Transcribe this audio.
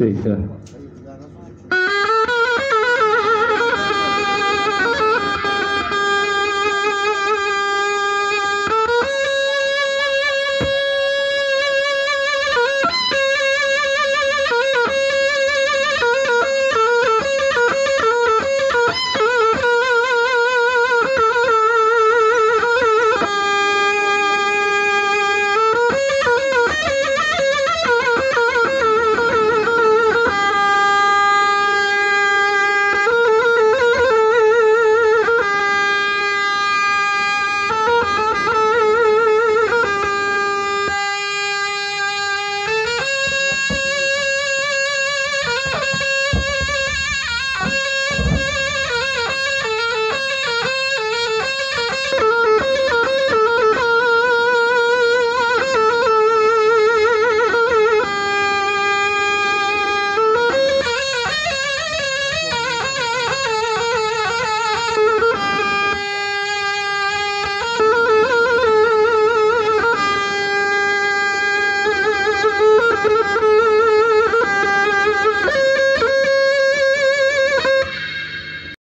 对的